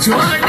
Joy!